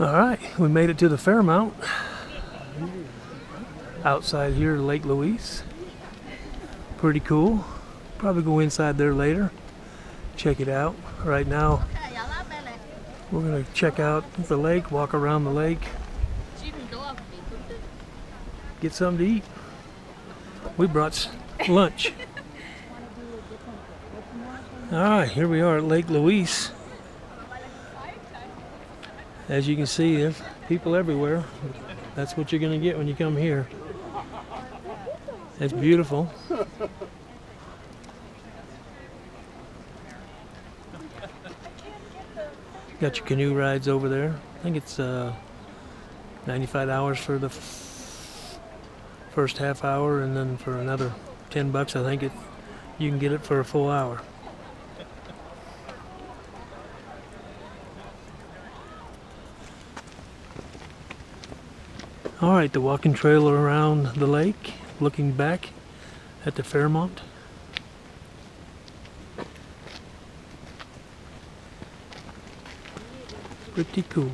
All right, we made it to the Fairmont. Outside here, Lake Louise. Pretty cool. Probably go inside there later. Check it out. Right now, we're gonna check out the lake, walk around the lake, get something to eat. We brought lunch. All right, here we are at Lake Louise. As you can see, there's people everywhere. That's what you're going to get when you come here. It's beautiful. Got your canoe rides over there. I think it's uh, 95 hours for the first half hour, and then for another 10 bucks, I think it you can get it for a full hour. All right, the walking trail around the lake, looking back at the Fairmont. Pretty cool.